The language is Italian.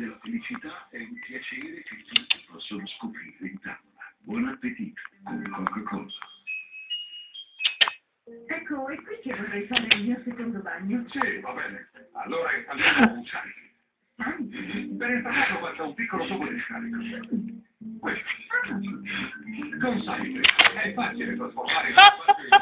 La felicità è un piacere che tutti possono scoprire in tavola. Buon appetito con Coca-Cola. Ecco, e qui che vorrei fare il mio secondo bagno. Sì, va bene. Allora andiamo a sangue. Santi. Per installato basta un piccolo tubo di scarico. Questo. Ah. Con è facile trasformare il spazio